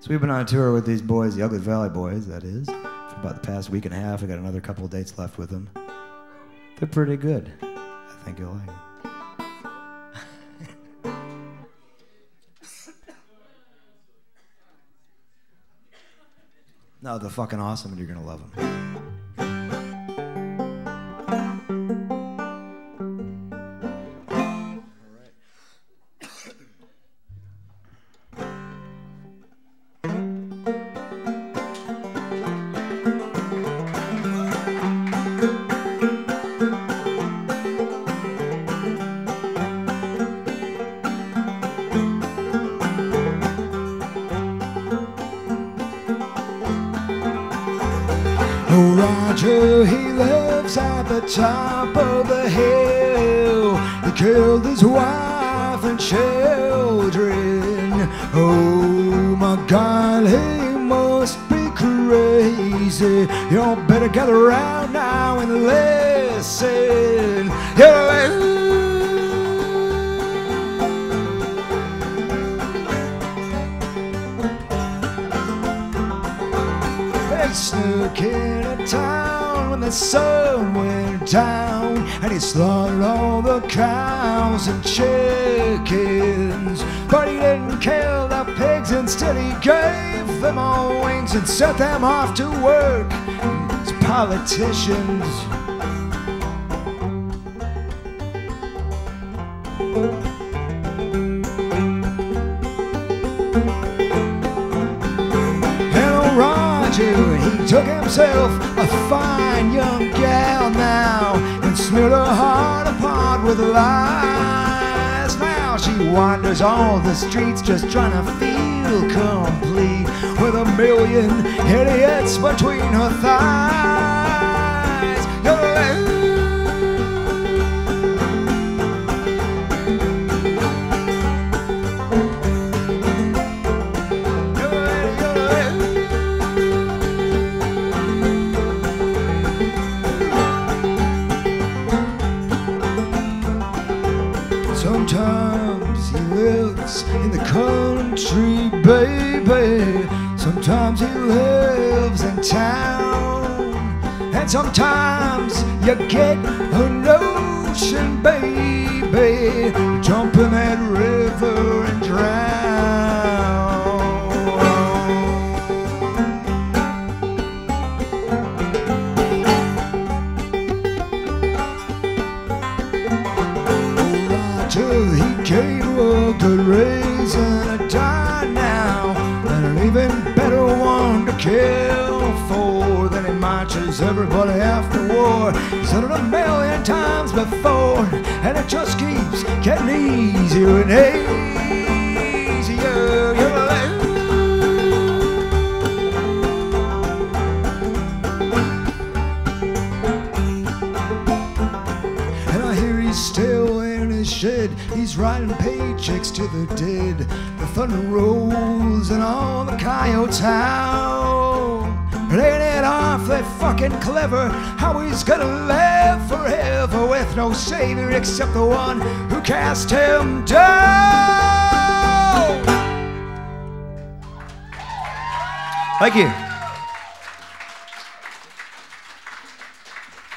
So we've been on a tour with these boys, the Ugly Valley Boys, that is, for about the past week and a half. I got another couple of dates left with them. They're pretty good. I think you'll like them. no, they're fucking awesome, and you're gonna love them. Oh, Roger, he lives at the top of the hill. He killed his wife and children. Oh my God, he must be crazy. Y'all better gather around now and listen. Yeah. They snuck into town when the sun went down, and he slaughtered all the cows and chickens. But he didn't kill the pigs, instead, he gave them all wings and set them off to work as politicians. Roger. He took himself a fine young gal now and smeared her heart apart with lies. Now she wanders all the streets just trying to feel complete with a million idiots between her thighs. Sometimes he lives in the country, baby. Sometimes he lives in town. And sometimes you get a notion, baby. Jump in that Roger, he gave a good reason to die now, and an even better one to kill for. Then he marches everybody after war. He's done it a million times before, and it just keeps getting easier and easier. And I hear he's still in his shed. He's writing paychecks to the dead. The thunder rolls and all the coyotes howl. Ain't it awfully fucking clever how he's gonna live forever with no savior except the one who cast him down? Thank you.